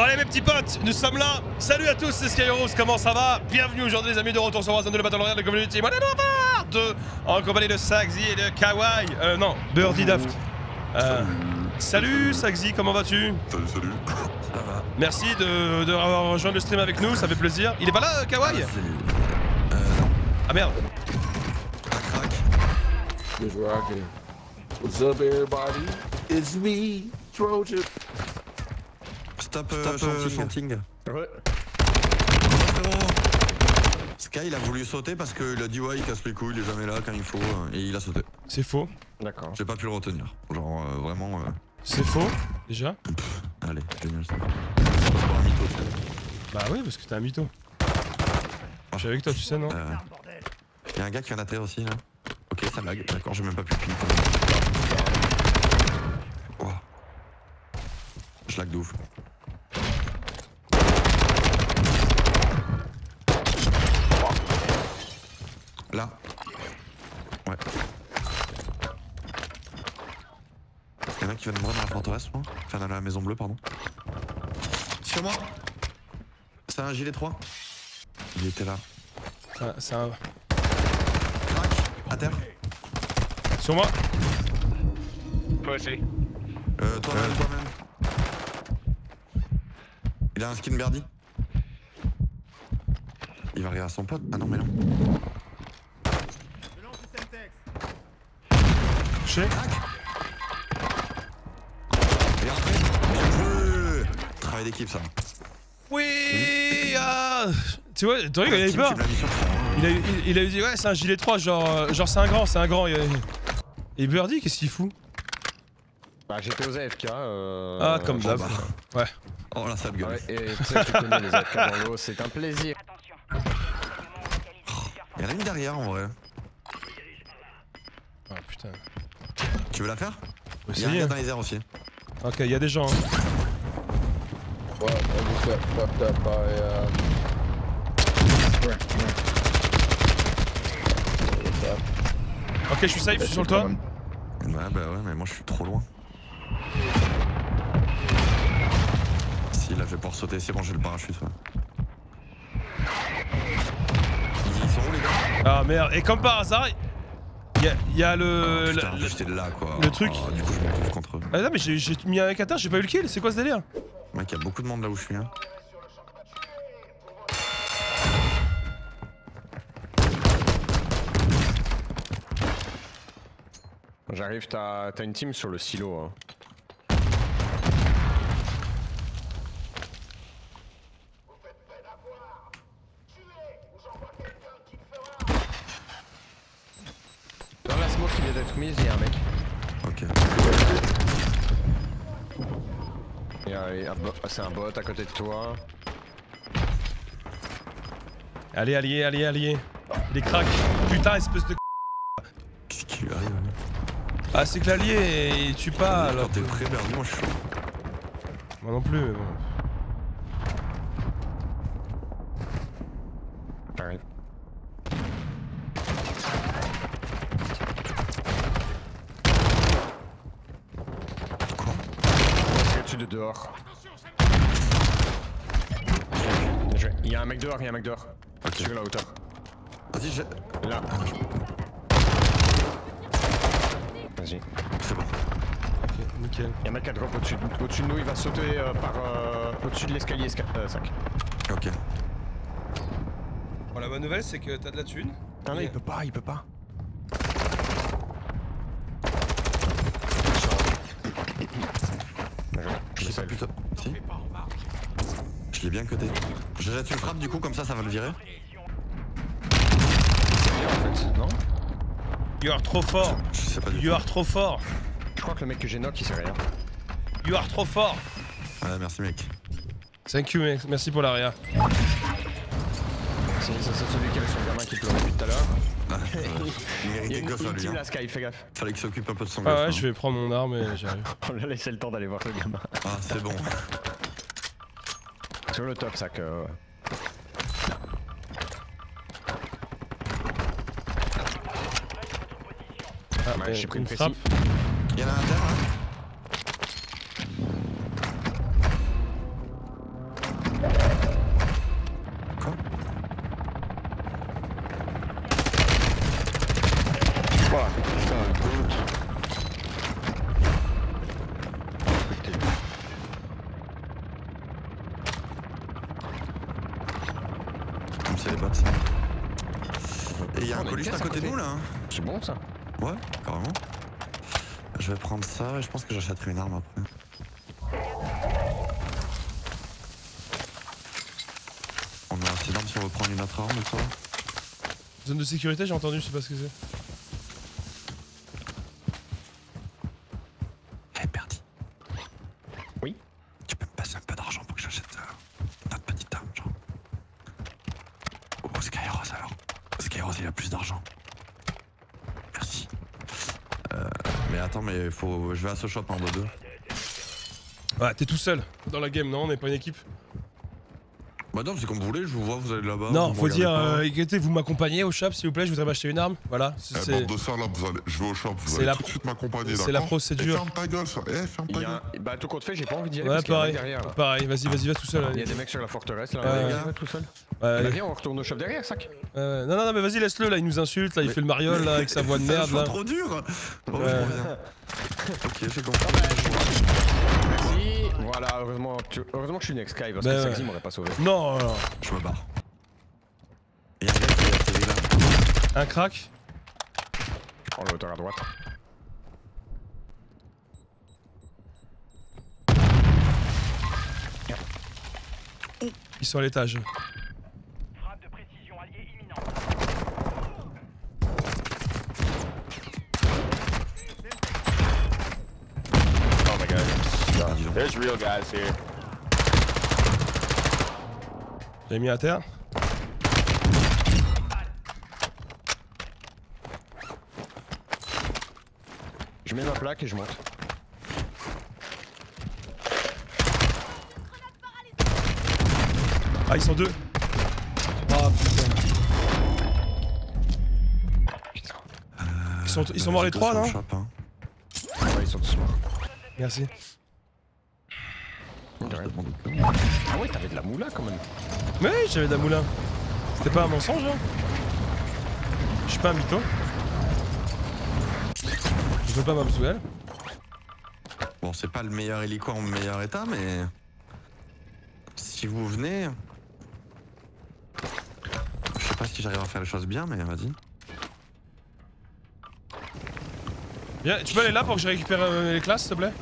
Bon allez mes petits potes, nous sommes là Salut à tous, c'est Skyros, comment ça va? Bienvenue aujourd'hui les amis de retour sur Warzone de la Battle Royale de Community Modern Warfare 2 En compagnie de Saxy et de Kawaii Euh non, Birdie Daft euh, Salut Saxy, comment vas-tu? Salut, salut. Ça va. Merci de, de avoir rejoint le stream avec nous, ça fait plaisir. Il est pas là, euh, Kawaii? Euh, Ah merde. What's up, everybody? It's me, Trojan. Stop, euh, Stop, euh, chanting. Ouais. Sky, il a voulu sauter parce qu'il a dit ouais, il casse les couilles, il est jamais là quand il faut, euh, et il a sauté. C'est faux. D'accord. J'ai pas pu le retenir. Genre, euh, vraiment. euh, C'est faux, déjà Allez, génial ça. Un mytho, tu sais. Bah oui, parce que t'es un mytho. Je suis avec toi, tu sais, non Euh, y a un gars qui vient d'atterrir aussi là. Ok, ça lag. D'accord, j'ai même pas pu le cliquer. Ouah. Je lag de ouf. Là. Ouais. Y'en a un qui vient de mourir dans la forteresse, moi. Enfin, dans la maison bleue, pardon. Sur moi C'est un gilet 3 Il était là. C'est un- C'est un... Crac À terre Sur moi Toi aussi. Euh, toi-même, toi-même. Il a un skin Birdie. Il va regarder à son pote. Ah non, mais non. Touché Et Travail d'équipe, ça. Oui ah Tu vois, Toric, il avait Team, peur. Il a, il, il a dit ouais c'est un gilet 3 genre euh, genre c'est un grand c'est un grand et, et Birdie qu'est-ce qu'il fout? Bah j'étais aux AFK. Euh... Ah comme bon, d'hab bah. Ouais Oh la sale gueule. Ouais, et tu sais, tu connais les AFK dans l'eau, c'est un plaisir. Il y en a une derrière en vrai. Ah putain Tu veux la faire? Faut Il y a un essayer gars hein. dans les airs aussi. Ok il y a des gens hein. What? I just got fucked up by, uh... What's up? Ok je suis safe je suis sur le toit Ouais, bah ouais, mais moi je suis trop loin. Si, là je vais pouvoir sauter. C'est bon, j'ai le parachute. Ouais. Ils sont où les gars Ah merde et comme par hasard il y a, le, Ah, Putain, le- là quoi. le truc. Oh, du coup, je me retrouve contre eux. Ah non mais j'ai j'ai mis un mec à terre j'ai pas eu le kill c'est quoi ce délire Mec, il y a beaucoup de monde là où je suis. Hein. J'arrive, t'as une team sur le silo. Hein. Dans la smoke qui vient d'être mise, il y a un mec. Ok. C'est un bot à côté de toi. Allez allié allié allié Il est crack Putain espèce de Qu'est-ce qui lui arrive hein Ah c'est que l'allié il tue pas alors t'es prêt, moi je suis. Moi non plus mais bon de dehors. Bien joué. Il y a un mec dehors, il y a un mec dehors. Ok. Sur la hauteur. Vas-y, j'ai. Là. Vas-y. C'est bon. Ok nickel Il y a un mec à drop au-dessus de, au-dessus de nous, il va sauter euh, par euh, au-dessus de l'escalier 5. Ok. Bon la bonne nouvelle c'est que t'as de la thune Ah non, il peut pas, il peut pas. Je sais pas plutôt. Si Je l'ai bien coté. Je jette une frappe du coup, comme ça, ça va le virer. C'est bien en fait, non You are trop fort Je sais pas du You tout. are trop fort Je crois que le mec que j'ai knock il sait rien. You are trop fort Ouais, merci mec. Thank you mec, merci pour l'arrière. C'est ça, c'est celui qui avait son gamin qui pleurait depuis tout à l'heure. Il Il y a méritait une, team Hein. là, Sky, fais gaffe. Fallait qu'il s'occupe un peu de son Ah ouais hein. je vais prendre mon arme et j'arrive. On lui a laissé le temps d'aller voir le gamin. Ah, c'est bon. Sur le top, sac. Euh... Ah, Ouais, j'ai pris une frappe. Il y en a un terre, c'est les bots. ça. Et il y a On un juste à côté de nous là. hein. C'est bon ça? Ouais, carrément. Je vais prendre ça et je pense que j'achèterai une arme après. On a assez d'armes si on veut prendre une autre arme ou quoi Zone de sécurité, j'ai entendu, je sais pas ce que c'est. Eh, Perdi. Oui Tu peux me passer un peu d'argent pour que j'achète euh, notre petite arme, genre Oh, Skyros alors. Skyros, il a plus d'argent. Merci. Euh, mais attends, mais faut... je vais à ce shop en deux deux. Ouais, t'es tout seul dans la game, non? On n'est pas une équipe? Bah non, c'est comme vous voulez, je vous vois, vous allez là-bas. non, faut dire, euh, écoutez, vous m'accompagnez au shop s'il vous plaît, je voudrais m'acheter une arme. Voilà, c'est Eh, bande de salopes, vous allez... je vais au shop, vous C'est allez la tout de suite m'accompagner, c'est la procédure. Eh, ferme ta gueule, ça. Eh, ferme Il ta a gueule. un... Bah tout compte fait, j'ai pas envie d'y aller Ouais, parce qu'il y en a pareil. derrière là. Pareil, vas-y, vas-y, va tout seul. Il y allez. a des mecs sur la forteresse là, Ouais. aller, tout seul. Ouais, Bah, allez. viens, on retourne au shop derrière, sac. Euh, non, non, non, mais vas-y, laisse-le là, il nous insulte, là, il fait le mariole là, avec sa voix de C'est un merde choix là. trop dur Bon, Ouais. je reviens. Ok, j'ai compris. Merci. Voilà, heureusement, tu- heureusement que je suis une ex-Sky parce Bah que ouais. Saxy m'aurait pas sauvé. Non, non, Je me barre. Un gars qui est atterri là. un crack. En hauteur à droite. Ils sont à l'étage. Frappe de précision alliée imminente. Oh my god. There's real guys here. J'ai mis à terre. Je mets ma plaque et je monte. Ah, ils sont deux. Ah putain. Ils sont, ils sont morts les trois, non hein. Ouais, ils sont tous morts. Merci. Je demande au cas où. Ah ouais, t'avais de la moula quand même. Mais oui, j'avais de la moulin. C'était pas un mensonge, hein Je suis pas un mytho. Je veux pas m'absouel. Bon, c'est pas le meilleur hélico en meilleur état, mais. Si vous venez. Je sais pas si j'arrive à faire les choses bien, mais vas-y. Viens, tu peux aller là pour que je récupère euh, les classes, s'il te plaît?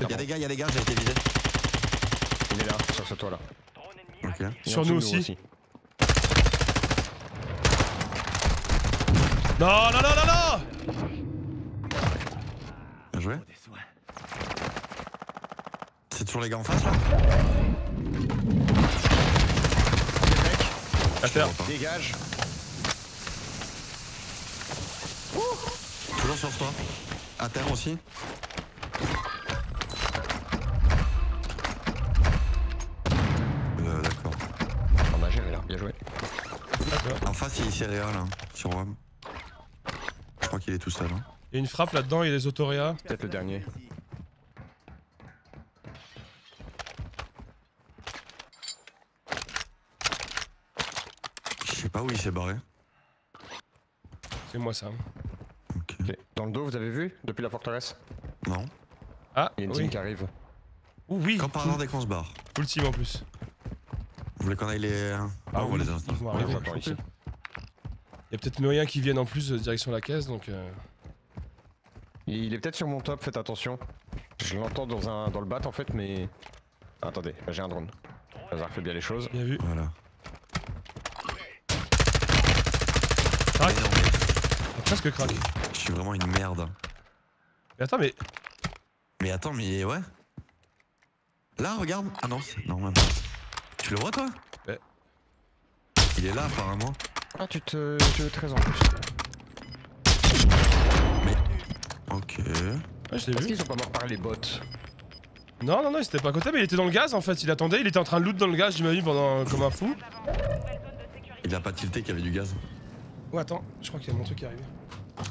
Y'a des gars, y'a des gars, j'ai été visé. Il est là, sur ce toit là. Sur nous aussi. Non, non, non, non, non Bien joué. C'est toujours les gars en face là À terre. vois pas. Dégage. Toujours sur toi. À terre aussi. En face, il y a céréales hein, sur WAM. Je crois qu'il est tout seul. Hein. Il y a une frappe là-dedans, il y a des autoréas. Peut-être le dernier. Je sais pas où il s'est barré. C'est moi ça. Dans le dos, vous avez vu Depuis la forteresse? Non. Ah, Il y a une oui. team qui arrive. Ouh, oui. Quand par hasard dès qu'on se barre. full team en plus. Vous voulez qu'on aille les. Ah, on va les Ouais, arriver. j'attends ici. Il y a peut-être moyen qu'ils viennent en plus euh, direction la caisse, donc... euh, Il est peut-être sur mon top, faites attention. Je l'entends dans, un, dans le bat en fait, mais. Attendez, là, j'ai un drone. Hazard fait bien les choses. Bien vu. Voilà. Crac Ah, Presque crack. je suis vraiment une merde. Mais attends, mais... Mais attends, mais ouais. Là, regarde. Ah non, c'est- non, même. Tu le vois, toi? Ouais. Il est là, apparemment. Ah, tu te. Tu veux 13 en plus. Ok. Ouais, je l'ai Est-ce vu. qu'ils sont pas morts par les bots Non, non, non, il était pas à côté, mais il était dans le gaz en fait. Il attendait, il était en train de loot dans le gaz, j'imagine, pendant comme un fou. Il a pas tilté qu'il y avait du gaz. Oh, attends, je crois qu'il y a mon truc qui arrive.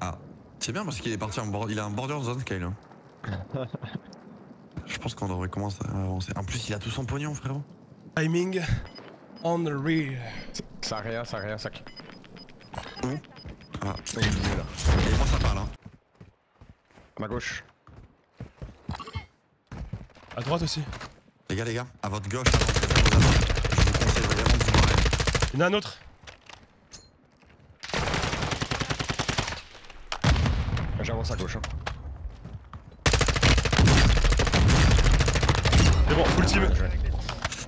Ah. C'est bien parce qu'il est parti en bord... Il a un border zone, Kyle. hein. Je pense qu'on devrait commencer à avancer. En plus, il a tout son pognon, frérot. Timing on the rear. Ça a rien, ça a rien, sac. Ah. Il est là. Et moi, ça parle, hein. À ma gauche. À droite aussi. Les gars, les gars, à votre gauche, avant ça vous avance. Il y en a un autre. J'avance à gauche. Hein. C'est bon, full team.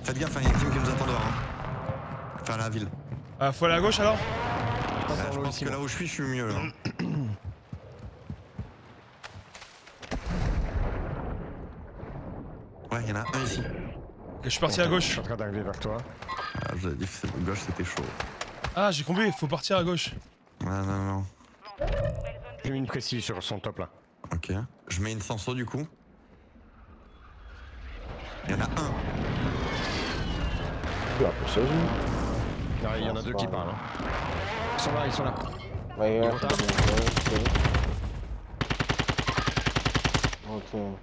Faites gaffe, hein, il y a une team qui nous attend dehors. Hein. Enfin, la ville. Ah, faut aller à gauche alors je pense que là où je suis, je suis mieux. Là. Ouais, il y en a un ici. Ok, je suis parti à Je gauche. suis en train d'arriver vers toi. Ah, je l'ai dit, c'est- gauche c'était chaud. Ah, j'ai compris, faut partir à gauche. Non, non, non. J'ai mis une précise sur son top là. Ok. Je mets une senso du coup. Il y en a un. You got precision? Ah, Il y en a deux qui parlent. hein. Ils sont là, ils sont là. Team.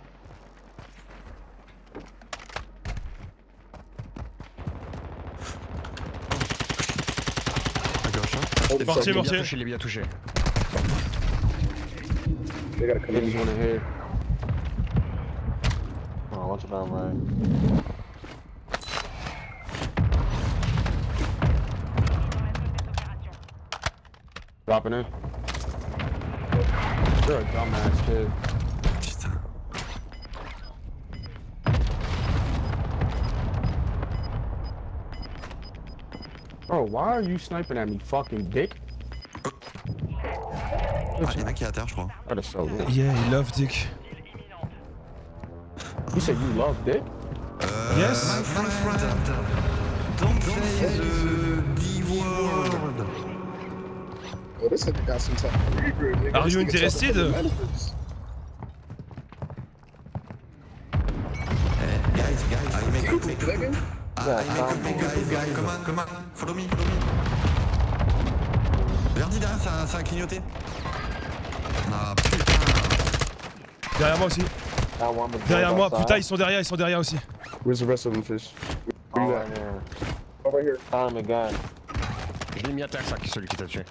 À gauche, hein. C'est parti, Il est bien mortier. touché, il est bien touché. They gotta come in. There's one in here. Oh, watch it down right. Dropping in. You're a dumbass kid. Bro, why are you sniping at me, fucking dick? Ah, il y en a qui est à terre, je crois. That is so rude. Yeah, he love dick. You said you love dick? Yes My friend, don't say the D word. Oh, this nigga got some type of reaper, nigga. Are This you interested? about the benefits. Guys, guys, I make Stupid, nigga. Ah, I make a big guys, guys, come on, come on, follow me, follow me. Verdi derrière, ça, ça a clignoté. Ah putain. Derrière moi aussi. Was Derrière moi, putain, ils sont derrière, ils sont derrière aussi. Where's the rest of them, fish? Oh, you right at? here. L'ai mis à terre, ça, celui qui t'a tué.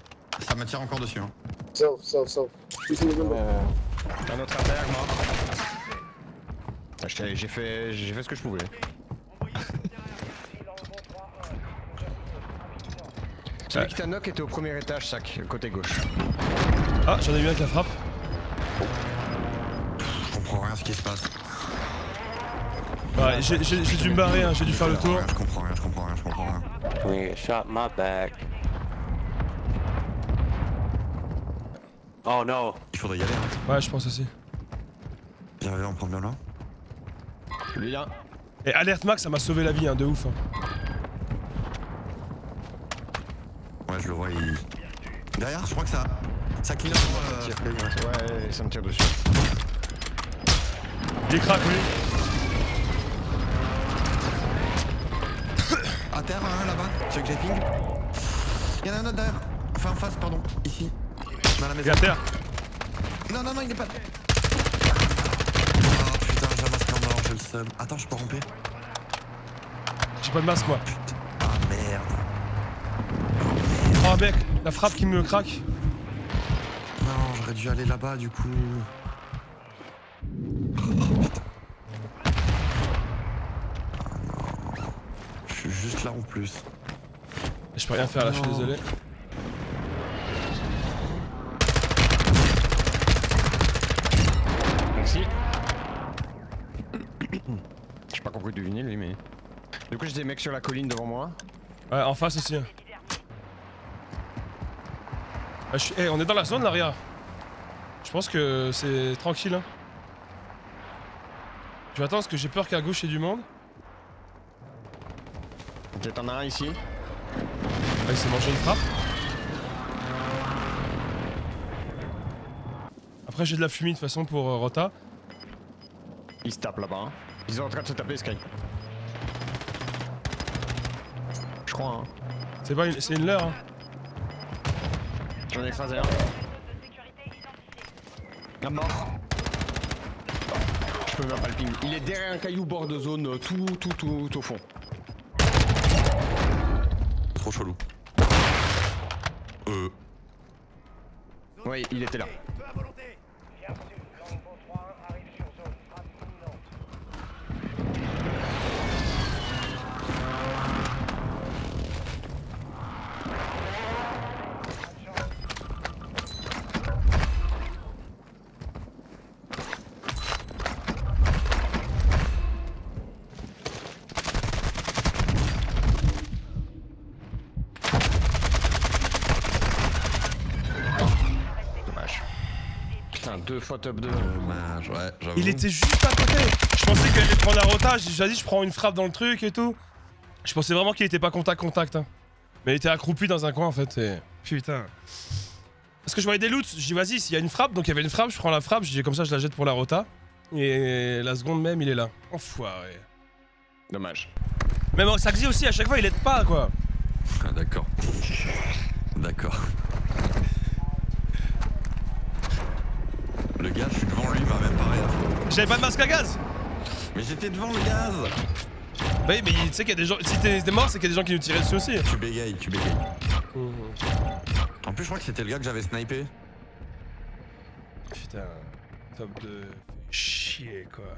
Ça me tire encore dessus. Hein. Self, self, self. He's in the window. Yeah. Un autre terre, mort. Ah, J'ai fait, j'ai fait ce que je pouvais. Celui qui t'a knock était au premier étage, sac, côté gauche. Ah, j'en ai eu un qui la frappe. Je comprends rien à ce qui se passe. Ouais, j'ai dû me barrer, hein, j'ai dû faire le tour. Je comprends rien, je comprends rien, je comprends rien. We shot my back. Oh no. Il faudrait y aller. Hein. Ouais, je pense aussi. Viens, viens, on prend bien là. Lui là. Et Alert Max, ça m'a sauvé la vie, hein, de ouf. hein. Ouais, je le vois, il. Derrière, je crois que ça. Ça clignote. euh. Ouais, ça me tire dessus. Il crack, lui. À terre, un là-bas, celui que j'ai ping. Il y en a un autre derrière. Enfin, en face, pardon. Ici. Dans la Il est à terre. Non, non, non, il est pas. Oh putain, j'ai un masque en or, j'ai le seum. Attends, je peux ramper J'ai pas de masque, moi. Ah merde. Oh, mec, la frappe qui me craque. Non, j'aurais dû aller là-bas du coup. Oh putain. Ah non. Je suis juste là en plus. Je peux rien faire là, je suis désolé. Merci. J'ai pas compris d'où venait lui, mais. Des mecs sur la colline devant moi. Ouais, en face aussi. hein. Ah, je suis- eh, on est dans la zone, l'arrière. Je pense que c'est tranquille. Hein. Je vais attendre parce que j'ai peur qu'à gauche il y ait du monde. Ok, t'en as un ici? Ah, il s'est mangé une frappe. Après, j'ai de la fumée de toute façon pour euh, Rota. Ils se tapent là-bas. hein. Ils sont en train de se taper Sky. Je crois, hein. C'est pas une, c'est une leurre. Hein. J'en ai écrasé un. Un mort. Je peux même pas le ping. Il est derrière un caillou bord de zone, euh, tout, tout, tout, tout au fond. Trop chelou. Euh. Oui, il était là. Oh, il était juste à côté. Je pensais qu'il allait prendre un rotage. J'ai dit, je prends une frappe dans le truc et tout. Je pensais vraiment qu'il était pas contact-contact. Hein. Mais il était accroupi dans un coin en fait. Et... Putain. Parce que je voyais des loots, j'ai dit vas-y, s'il y a une frappe, donc il y avait une frappe, je prends la frappe, comme ça je la jette pour la rota. Et la seconde même, il est là. Enfoiré. Dommage. Mais bon, Saxi aussi, à chaque fois, il aide pas quoi. Ah, d'accord. d'accord. Le gars, je suis devant lui, il m'a même pas rien. J'avais pas de masque à gaz. Mais j'étais devant le gaz Bah oui, mais tu sais qu'il y a des gens. Si t'es mort, c'est qu'il y a des gens qui nous tiraient dessus aussi. Tu bégayes, tu bégayes. En plus, je crois que c'était le gars que j'avais snipé. Putain. Top 2. Chier quoi.